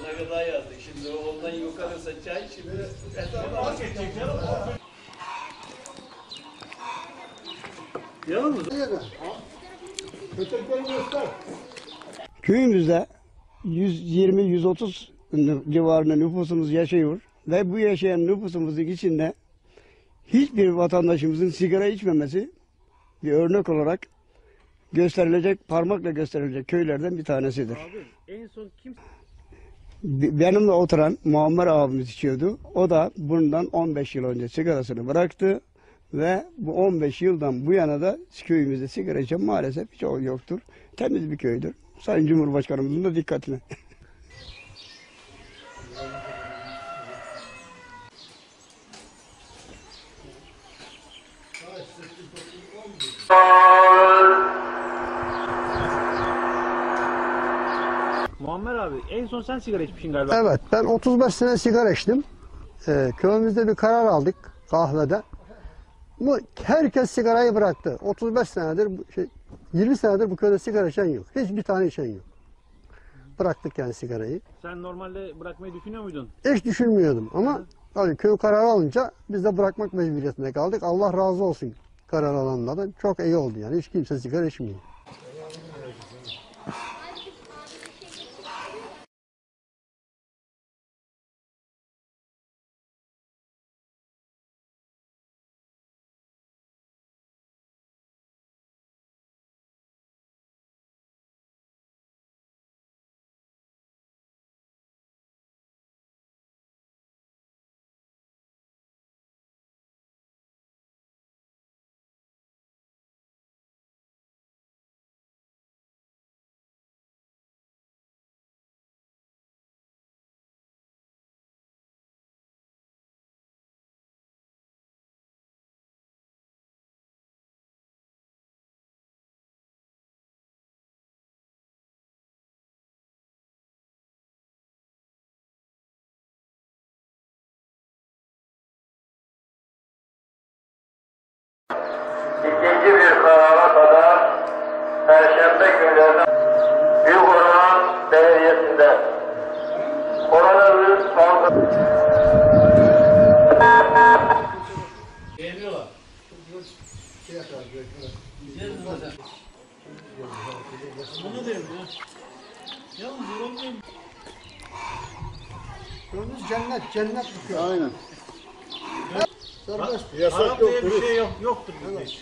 Ona gıda yazdık. Şimdi ondan yukarısa çay, şimdi etrafa geçecek canım. Yalnız Köyümüzde 120-130 nü- civarında nüfusumuz yaşıyor ve bu yaşayan nüfusumuzun içinde hiçbir vatandaşımızın sigara içmemesi bir örnek olarak gösterilecek, parmakla gösterilecek köylerden bir tanesidir. Abi en son kim Be- Benimle oturan Muammer abimiz içiyordu. O da bundan 15 yıl önce sigarasını bıraktı ve bu 15 yıldan bu yana da köyümüzde sigara içen maalesef hiç yoktur. Temiz bir köydür. Sayın Cumhurbaşkanımızın da dikkatine. Muammer abi en son sen sigara içmişsin galiba. Evet ben 35 sene sigara içtim. Ee, köyümüzde bir karar aldık kahvede. Bu herkes sigarayı bıraktı. 35 senedir şey 20 senedir bu köyde sigara içen yok. Hiçbir tane içen yok. Bıraktık yani sigarayı. Sen normalde bırakmayı düşünüyor muydun? Hiç düşünmüyordum ama tabii köy kararı alınca biz de bırakmak mecburiyetinde kaldık. Allah razı olsun karar alanlardan. Çok iyi oldu yani. Hiç kimse sigara içmiyor. İkinci bir karara kadar Perşembe günlerinde Büyükorman Belediyesi'nde koronavirüs salgını beğeniyorlar. Bunu diyorum ya. Yalnız yorulmayayım. Köyümüz cennet, cennet köy. Aynen. Serbest. Haram diye bir şey yok, yoktur bizde hiç.